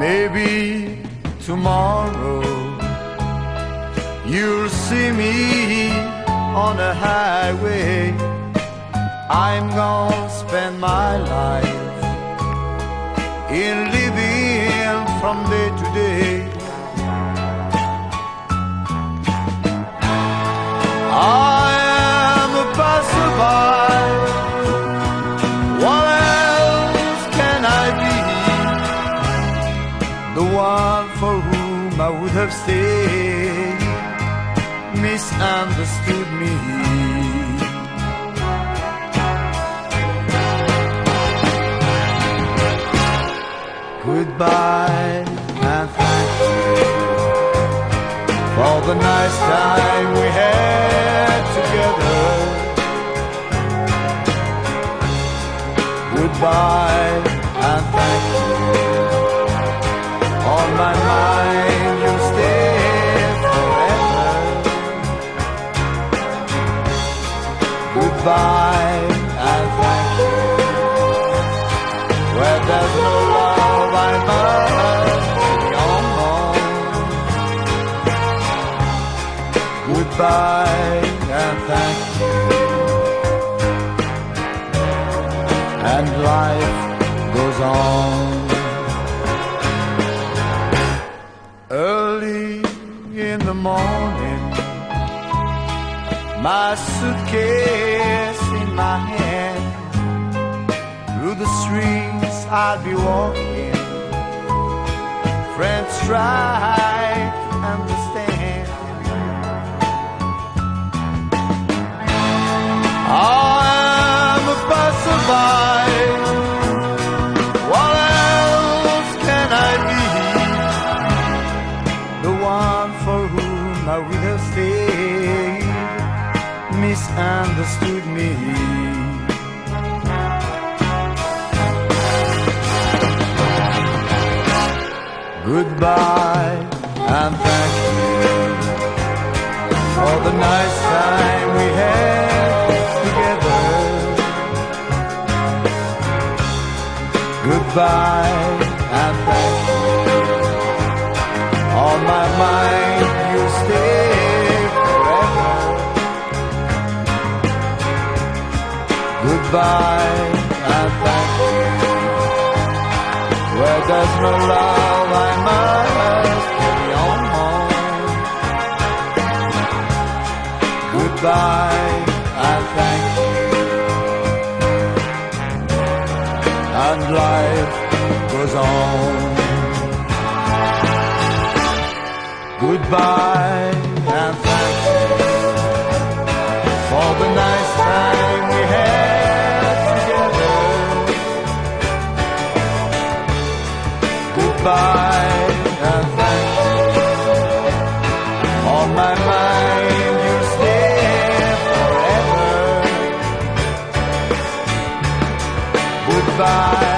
Maybe tomorrow you'll see me on a highway. I'm gonna spend my life in for whom I would have stayed misunderstood me. Goodbye and thank you for the nice time we had together. Goodbye On my mind you'll stay forever. Goodbye and thank you. Where there's no love, I must be on Goodbye and thank you. And life goes on. My suitcase in my hand. Through the streets I'll be walking. Friends try misunderstood me. Goodbye and thank you for the nice time we had together. Goodbye and thank you. On my mind Goodbye and thank you. Where there's no love, I must carry on. home. Goodbye and thank you. And life goes on. Goodbye Goodbye and thank you. On my mind you stay forever. Goodbye